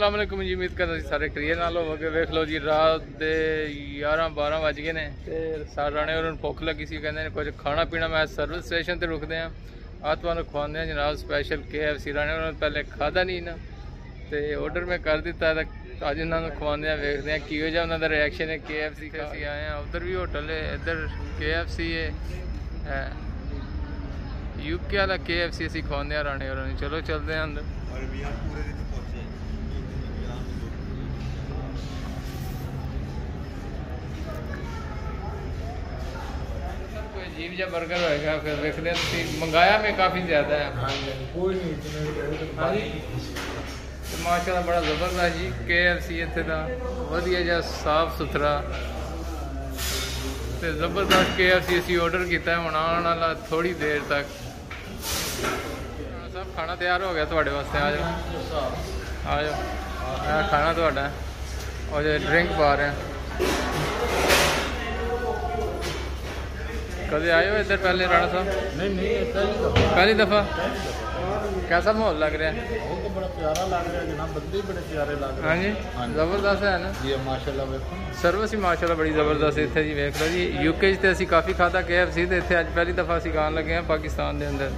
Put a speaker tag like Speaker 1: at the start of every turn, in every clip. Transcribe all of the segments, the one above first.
Speaker 1: ਅਸਲਾਮ ਅਲੈਕੁਮ ਜੀ, ਉਮੀਦ ਕਰਦਾ ਜੀ ਸਾਰੇ ਕਲੀਅਰ ਨਾਲ ਹੋਵੋਗੇ। ਵੇਖ ਲਓ ਜੀ, ਰਾਤ ਦੇ 11 12 ਵਜ ਗਏ ਨੇ ਤੇ ਸਾਰਾਣੇ ਉਹਨਾਂ ਨੂੰ ਭੁੱਖ ਲੱਗੀ ਸੀ, ਕਹਿੰਦੇ ਨੇ ਕੁਝ ਖਾਣਾ ਪੀਣਾ, ਮੈਂ ਸਰਵਿਸ ਸਟੇਸ਼ਨ ਤੇ ਰੁਕਦੇ ਆ ਆ ਤੁਹਾਨੂੰ ਖਵਾਉਂਦੇ ਆ ਜਨਾਬ ਸਪੈਸ਼ਲ KFC, ਰਾਣੇ ਉਹਨਾਂ ਪਹਿਲੇ ਖਾਦਾ ਨਹੀਂ ਨਾ ਤੇ ਆਰਡਰ ਮੈਂ ਕਰ ਦਿੱਤਾ, ਤਾਂ ਅੱਜ ਇਹਨਾਂ ਨੂੰ ਖਵਾਉਂਦੇ ਆ ਵੇਖਦੇ ਆ ਕੀ ਹੋ ਜਾ ਉਹਨਾਂ ਦਾ ਰਿਐਕਸ਼ਨ ਹੈ। KFC ਖਾ ਅਸੀਂ ਆਏ ਆ ਉਧਰ ਵੀ ਹੋਟਲ ਹੈ, ਇੱਧਰ KFC ਹੈ। ਯੂਕੇ ਵਾਲਾ KFC ਅਸੀਂ ਖਵਾਉਂਦੇ ਆ ਰਾਣੇ ਉਹਨਾਂ ਨੂੰ। ਚਲੋ, ਚੱਲਦੇ ਆ ਅੰਦਰ।
Speaker 2: ਔਰ ਵੀ
Speaker 1: ਪੂਰੇ ਅਜੀਬ ਜਿਹਾ 버ਗਰ ਹੋਏਗਾ ਫਿਰ ਵੇਖਦੇ ਤੁਸੀਂ। ਮੰਗਾਇਆ ਮੈਂ ਕਾਫੀ ਜ਼ਿਆਦਾ ਹੈ।
Speaker 2: ਕੋਈ ਨਹੀਂ
Speaker 1: ਹਾਂਜੀ। ਬੜਾ ਜ਼ਬਰਦਸਤ ਜੀ KFC ਇੱਥੇ ਦਾ ਵਧੀਆ ਜਿਹਾ ਸਾਫ਼ ਸੁਥਰਾ। ਤੇ ਜ਼ਬਰਦਸਤ KFC ਅਸੀਂ ਆਰਡਰ ਕੀਤਾ ਹੁਣ ਆਉਣ ਵਾਲਾ ਥੋੜੀ ਦੇਰ ਤੱਕ। ਸਭ ਖਾਣਾ ਤਿਆਰ ਹੋ ਗਿਆ ਤੁਹਾਡੇ ਵਾਸਤੇ ਆ ਜਾਓ। ਆ ਜਾਓ। ਖਾਣਾ ਤੁਹਾਡਾ। ਔਰ ਡਰਿੰਕ ਪਾ ਰਹੇ ਕਦੇ ਆਏ ਹੋ ਇੱਧਰ ਪਹਿਲੇ ਰਾਣਾ ਸਾਹਿਬ? ਨਹੀਂ ਨਹੀਂ ਇੱਥੇ ਹੀ ਦਫਾ ਪਹਿਲੀ
Speaker 2: ਦਫਾ? ਕੈਸਾ ਮਾਹੌਲ ਲੱਗ ਰਿਹਾ? ਹੈ ਬੜਾ ਪਿਆਰਾ ਲੱਗ ਰਿਹਾ ਜਨਾਬ। ਬੰਦੇ ਬੜੇ
Speaker 1: ਪਿਆਰੇ ਲੱਗ
Speaker 2: ਰਹੇ। ਹਾਂਜੀ?
Speaker 1: ਜ਼ਬਰਦਸਤ ਹੈ ਨਾ?
Speaker 2: ਜੀ ਮਾਸ਼ਾਅੱਲਾ ਵੇਖੋ।
Speaker 1: ਸਰਵਿਸ ਹੀ ਮਾਸ਼ਾਅੱਲਾ ਬੜੀ ਜ਼ਬਰਦਸਤ ਇੱਥੇ ਜੀ ਵੇਖ ਲਓ ਜੀ। ਯੂਕੇ 'ਚ ਅਸੀਂ ਕਾਫੀ ਖਾਦਾ KFC ਤੇ ਇੱਥੇ ਅੱਜ ਪਹਿਲੀ ਦਫਾ ਅਸੀਂ ਖਾਣ ਲੱਗੇ ਆ ਪਾਕਿਸਤਾਨ ਦੇ ਅੰਦਰ।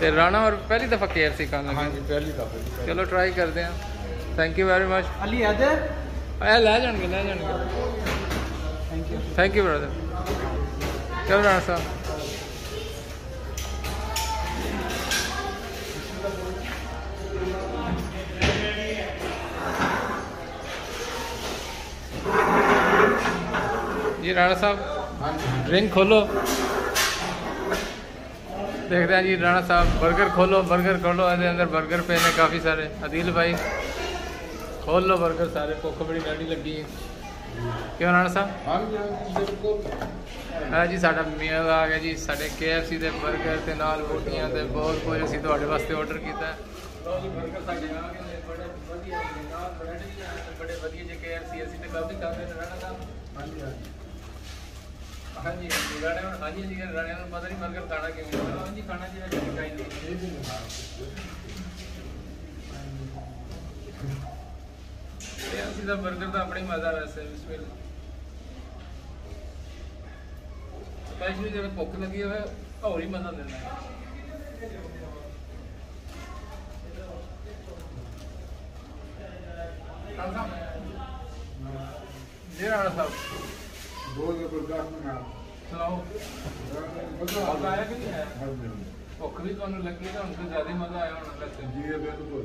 Speaker 1: ਤੇ ਰਾਣਾ ਔਰ ਪਹਿਲੀ ਦਫਾ KFC ਖਾਣ ਲੱਗੇ ਹਾਂ
Speaker 2: ਹਾਂਜੀ ਪਹਿਲੀ ਦਫਾ
Speaker 1: ਚਲੋ ਟਰਾਈ ਕਰਦੇ ਆ ਥੈਂਕ ਯੂ ਵੈਰੀ ਮਚ
Speaker 2: ਅਲੀ ਅਦਰ
Speaker 1: ਇਹ ਲੈ ਜਾਣਗੇ ਲੈ ਜਾਣਗੇ।
Speaker 2: Thank you
Speaker 1: thank you brother ਚਲੋ ਰਾਣਾ ਸਾਹਿਬ ਜੀ ਰਾਣਾ ਸਾਹਿਬ ਡਰਿੰਕ ਖੋਲੋ देखते हैं जी राणा साहब बर्गर खोलो बर्गर खोलो अरे अंदर बर्गर पे हैं काफ़ी सारे अदील भाई खोल लो बर्गर सारे भुख बड़ी डाडी लगी है ਕਿਉਂ ਰਾਣਾ ਸਾਹਿਬ?
Speaker 2: ਹਾਂਜੀ ਹਾਂਜੀ ਬਿਲਕੁਲ।
Speaker 1: ਹਾਂ ਜੀ ਸਾਡਾ ਮੀਲ ਆ ਗਿਆ ਜੀ ਸਾਡੇ KFC ਦੇ 버ਗਰ ਤੇ ਨਾਲ ਰੋਟੀਆਂ ਤੇ ਬਹੁਤ ਕੁਝ ਅਸੀਂ ਤੁਹਾਡੇ ਵਾਸਤੇ ਆਰਡਰ ਕੀਤਾ। ਹੈ ਲੋ ਜੀ 버ਗਰ ਸਾਡੇ ਆ ਗਏ ਨੇ ਬੜੇ ਵਧੀਆ ਨੇ ਨਾਲ ਬ੍ਰੈਡ ਵੀ ਆ ਤੇ ਬੜੇ ਵਧੀਆ ਜੇ KFC ਅਸੀਂ ਤੇ ਕਾਫੀ ਕਰਦੇ ਨੇ ਰਾਣਾ ਸਾਹਿਬ?
Speaker 2: ਹਾਂਜੀ
Speaker 1: ਹਾਂਜੀ। ਹਾਂਜੀ ਰਾਣੇ ਨੂੰ ਹਾਂਜੀ ਜੀ ਰਾਣੇ ਨੂੰ ਪਤਾ ਨਹੀਂ 버ਗਰ ਖਾਣਾ ਕਿਵੇਂ ਹਾਂਜੀ ਖਾਣਾ ਜਿਹੜਾ ਚਾਹੀਦਾ KFC ਦਾ 버ਗਰ ਦਾ ਆਪਣਾ ਹੀ ਮਜ਼ਾ ਵੈਸੇ ਇਸ ਵੇਲੇ। ਸਪੈਸ਼ਲੀ ਜਦੋਂ ਭੁੱਖ ਲੱਗੀ ਹੋਵੇ ਹੋਰ ਹੀ ਮਜ਼ਾ ਦਿੰਦਾ ਹੈ ਜੀ ਰਾਣਾ ਸਾਹਿਬ।
Speaker 2: ਬਹੁਤ ਜ਼ਬਰਦਸਤ ਨਾਲ
Speaker 1: ਸੁਣਾਓ। ਮਜ਼ਾ ਆਇਆ ਕਿ ਨਹੀਂ ਆਇਆ? ਭੁੱਖ ਵੀ ਤੁਹਾਨੂੰ ਲੱਗੀ ਤਾਂ ਹੁਣ ਤਾਂ ਜ਼ਿਆਦਾ ਮਜ਼ਾ ਆਇਆ ਹੋਣਾ ਲੱਗਦਾ ਜੀ ਬਿਲਕੁਲ।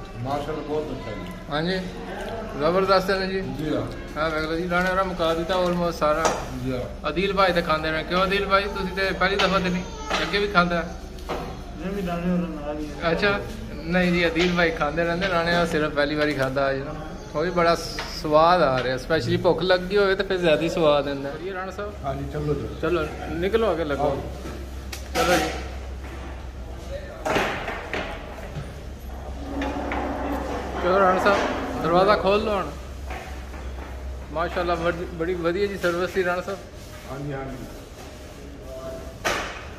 Speaker 1: ਮਾਸ਼ਾਅੱਲਾ ਬਹੁਤ ਅੱਛਾ ਜੀ। ਹਾਂਜੀ ਜ਼ਬਰਦਸਤ ਹੈ ਜੀ।
Speaker 2: ਜੀ
Speaker 1: ਹਾਂ। ਹਾਂ ਜੀ ਗਾਣੇ ਵਾਲਾ ਮੁਕਾ ਦਿੱਤਾ ਸਾਰਾ। ਅਦੀਲ ਭਾਈ ਤਾਂ ਖਾਂਦੇ ਨੇ। ਕਿਉਂ ਅਦੀਲ ਭਾਈ? ਤੁਸੀਂ ਤੇ ਪਹਿਲੀ ਦਫਾ ਤੇ ਨਹੀਂ ਅੱਗੇ ਵੀ ਖਾਂਦਾ।
Speaker 2: ਨਹੀਂ
Speaker 1: ਵੀ ਨਹੀਂ ਜੀ ਅਦੀਲ ਭਾਈ ਖਾਂਦੇ ਰਹਿੰਦੇ ਰਾਣੇ ਆ ਸਿਰਫ ਪਹਿਲੀ ਵਾਰੀ ਖਾਦਾ ਅੱਜ। ਨਾ ਉਹ ਵੀ ਬੜਾ ਸਵਾਦ ਆ ਰਿਹਾ ਸਪੈਸ਼ਲੀ ਭੁੱਖ ਲੱਗੀ ਹੋਵੇ ਤਾਂ ਫਿਰ ਜ਼ਿਆਦਾ ਸਵਾਦ ਆਉਂਦਾ ਜੀ ਰਾਣਾ ਸਾਹਿਬ।
Speaker 2: ਹਾਂਜੀ ਚਲੋ
Speaker 1: ਚਲੋ ਨਿਕਲੋ ਅਗੇ ਲੱਗੋ। ਚਲੋ ਜੀ। ਚਲੋ ਰਾਣਾ ਸਾਹਿਬ ਦਰਵਾਜ਼ਾ ਖੋਲ ਲਓ ਹੁਣ। ਮਾਸ਼ਾਅੱਲਾ ਬੜੀ ਵਧੀਆ ਜੀ ਸਰਵਿਸ ਸੀ ਰਾਣਾ ਸਾਹਿਬ।
Speaker 2: ਹਾਂਜੀ ਹਾਂਜੀ।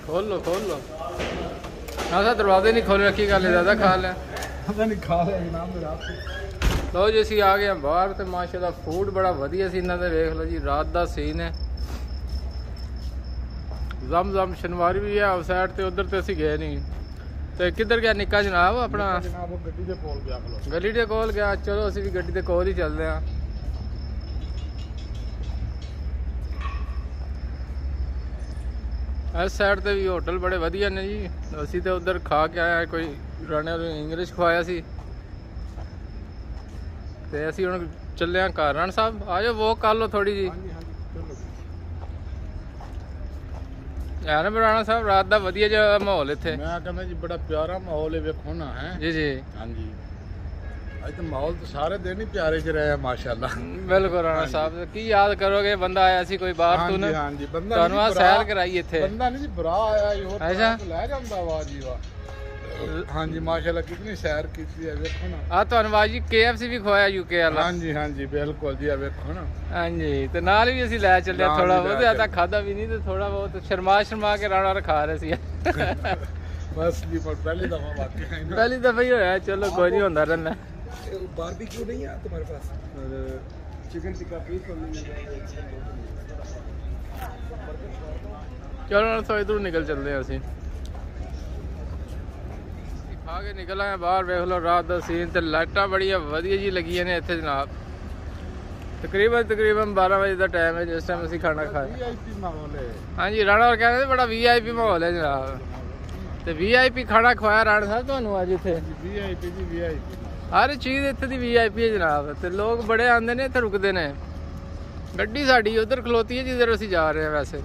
Speaker 1: ਖੋਲ ਲਓ ਖੋਲ ਲਓ। ਨਾ ਸਾ ਦਰਵਾਜ਼ੇ ਨਹੀਂ ਖੋਲ ਰੱਖੀ ਗੱਲ ਜ਼ਿਆਦਾ ਖਾ ਲਿਆ
Speaker 2: ਪਤਾ ਨਹੀਂ ਖਾ ਲਿਆ ਜਨਾਬ ਦੇ ਰਾਤ
Speaker 1: ਲਓ ਜੀ ਅਸੀਂ ਆ ਗਏ ਹਾਂ ਬਾਹਰ ਤੇ ਮਾਸ਼ਾਅੱਲਾ ਫੂਡ ਬੜਾ ਵਧੀਆ ਸੀ ਇਹਨਾਂ ਦਾ ਵੇਖ ਲਓ ਜੀ ਰਾਤ ਦਾ ਸੀਨ ਹੈ। ਜ਼ਮ ਜ਼ਮ ਸ਼ਨਵਾਰੀ ਵੀ ਹੈ ਆਊਟਸਾਈਡ ਤੇ ਉਧਰ ਤੇ ਅਸੀਂ ਗਏ ਨਹੀਂ। ਤੇ ਕਿੱਧਰ ਗਿਆ ਨਿੱਕਾ ਜਨਾਬ ਆਪਣਾ? ਗੱਡੀ ਦੇ ਕੋਲ ਗਿਆ ਚਲੋ ਅਸੀਂ ਵੀ ਗੱਡੀ ਦੇ ਕੋਲ ਹੀ ਚੱਲਦੇ ਆਂ ਇਸ ਸਾਈਡ ਤੇ ਵੀ ਹੋਟਲ ਬੜੇ ਵਧੀਆ ਨੇ ਜੀ। ਅਸੀਂ ਤੇ ਉਧਰ ਖਾ ਕੇ ਆਇਆ ਕੋਈ ਰਾਣੇ ਨੂੰ ਇੰਗਲਿਸ਼ ਖਵਾਇਆ ਸੀ। ਤੇ ਅਸੀਂ ਹੁਣ ਚੱਲਿਆ ਘਰ। ਰਾਣ ਸਾਹਿਬ ਆਜੋ ਵੋਕ ਕਰ ਲਓ ਥੋੜੀ ਜੀ ਯਾਰ ਬਰਾਣਾ ਸਾਹਿਬ ਰਾਤ ਦਾ ਵਧੀਆ ਜਿਹਾ ਮਾਹੌਲ ਇੱਥੇ।
Speaker 2: ਮੈਂ ਕਹਿੰਦਾ ਜੀ ਬੜਾ ਪਿਆਰਾ ਮਾਹੌਲ ਹੈ ਵੇਖੋ ਨਾ ਹੈ।
Speaker 1: ਜੀ ਜੀ।
Speaker 2: ਹਾਂਜੀ। ਅੱਜ ਤਾਂ ਮਾਹੌਲ ਤਾਂ ਸਾਰੇ ਦਿਨ ਹੀ ਪਿਆਰੇ ਚ ਰਹੇ ਮਾਸ਼ਾਅੱਲਾ।
Speaker 1: ਬਿਲਕੁਲ ਰਾਣਾ ਸਾਹਿਬ ਕੀ ਯਾਦ ਕਰੋਗੇ? ਬੰਦਾ ਆਇਆ ਸੀ ਕੋਈ ਬਾਹਰ ਤੋਂ ਨਾ।
Speaker 2: ਹਾਂਜੀ ਬੰਦਾ
Speaker 1: ਤੁਹਾਨੂੰ ਆ ਸੈਰ ਕਰਾਈ ਇੱਥੇ।
Speaker 2: ਬੰਦਾ ਨਹੀਂ ਜੀ ਬੁਰਾ ਆਇਆ। ਤਾਂ ਲੈ ਜਾਂਦਾ ਵਾ ਜੀ ਵਾ। ਹਾਂਜੀ ਮਾਸ਼ਾਅੱਲਾ ਕਿਤਨੀ ਸੈਰ ਕੀਤੀ ਹੈ ਵੇਖੋ ਨਾ
Speaker 1: ਆ ਤੁਹਾਨੂੰ ਬਾਜੀ KFC ਵੀ ਖਵਾਇਆ ਯੂਕੇ ਵਾਲਾ
Speaker 2: ਹਾਂਜੀ ਹਾਂਜੀ ਬਿਲਕੁਲ ਜੀ ਆ ਵੇਖੋ ਨਾ
Speaker 1: ਹਾਂਜੀ ਤੇ ਨਾਲ ਵੀ ਅਸੀਂ ਲੈ ਚੱਲਿਆ
Speaker 2: ਨਾਲ
Speaker 1: ਥੋੜਾ
Speaker 2: ਵੀ ਲੈ
Speaker 1: ਬਹੁਤ ਜ਼ਿਆਦਾ ਖਾਦਾ ਵੀ ਨਹੀਂ ਤੇ ਥੋੜਾ ਬਹੁਤ ਸ਼ਰਮਾ ਸ਼ਰਮਾ ਕੇ ਰਾਣਾ ਰਖਾ ਰਹੇ ਸੀ
Speaker 2: ਬਸ ਜੀ ਪਰ ਪਹਿਲੀ ਦਫਾ ਵਾਕਈ ਹੈ ਨਾ
Speaker 1: ਪਹਿਲੀ ਦਫਾ ਹੀ ਹੋਇਆ ਚਲੋ ਕੋਈ ਨਹੀਂ ਹੁੰਦਾ ਰਹਿਣਾ
Speaker 2: बारबेक्यू नहीं है तुम्हारे पास चिकन टिक्का पीस
Speaker 1: ਚਲੋ ਨਾਲ ਤੋਂ ਇਧਰੋਂ ਨਿਕਲ ਚੱਲਦੇ ਹਾਂ ਅਸੀਂ ਤੇ ਨਿਕਲ ਆਏ ਬਾਹਰ ਵੇਖ ਲਓ ਰਾਤ ਦਾ ਸੀਨ ਤੇ ਲਾਈਟਾਂ ਬੜੀਆਂ ਵਧੀਆ ਜੀ ਲੱਗੀਆਂ ਨੇ ਇੱਥੇ ਜਨਾਬ। ਤਕਰੀਬਨ ਤਕਰੀਬਨ 12 ਵਜੇ ਦਾ ਟਾਈਮ ਹੈ ਜਿਸ ਟਾਈਮ ਅਸੀਂ ਖਾਣਾ ਖਾਇਆ
Speaker 2: ਵੀਆਈਪੀ ਮਾਹੌਲ ਹੈ।
Speaker 1: ਹਾਂਜੀ ਰਾਣਾ ਹੋਰ ਕਹਿੰਦੇ ਬੜਾ ਵੀਆਈਪੀ ਮਾਹੌਲ ਹੈ ਜਨਾਬ। ਤੇ ਵੀਆਈਪੀ ਖਾਣਾ ਖਵਾਇਆ ਰਾਣਾ ਸਾਹਿਬ ਤੁਹਾਨੂੰ ਅੱਜ ਇੱਥੇ?
Speaker 2: ਵੀਆਈਪੀ ਜੀ ਵੀਆਈਪੀ
Speaker 1: ਹਰ ਚੀਜ਼ ਇੱਥੇ ਦੀ ਵੀਆਈਪੀ ਹੈ ਜਨਾਬ ਤੇ ਲੋਕ ਬੜੇ ਆਂਦੇ ਨੇ ਇੱਥੇ ਰੁਕਦੇ ਨੇ। ਗੱਡੀ ਸਾਡੀ ਉਧਰ ਖਲੋਤੀ ਹੈ ਜਿੱਧਰ ਅਸੀਂ ਜਾ ਰਹੇ ਹਾਂ ਵੈਸੇ।